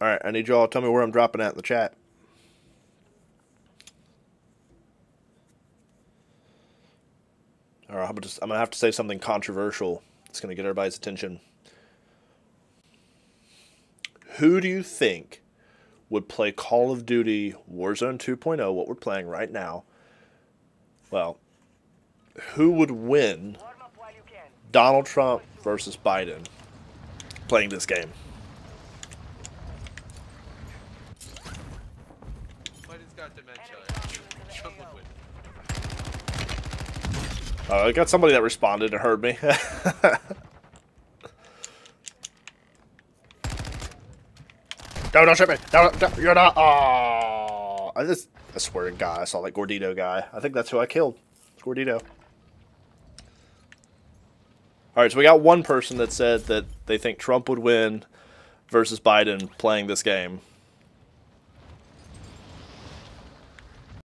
All right, I need y'all to tell me where I'm dropping at in the chat. All right, I'm just I'm gonna have to say something controversial. It's gonna get everybody's attention. Who do you think would play Call of Duty Warzone 2.0, what we're playing right now? Well, who would win Donald Trump versus Biden playing this game? Got dementia. Trump would win. Uh, I got somebody that responded and heard me. no, don't shoot me. No, no, you're not. Oh, I just, I swear to God, I saw that Gordito guy. I think that's who I killed. It's Gordito. All right, so we got one person that said that they think Trump would win versus Biden playing this game.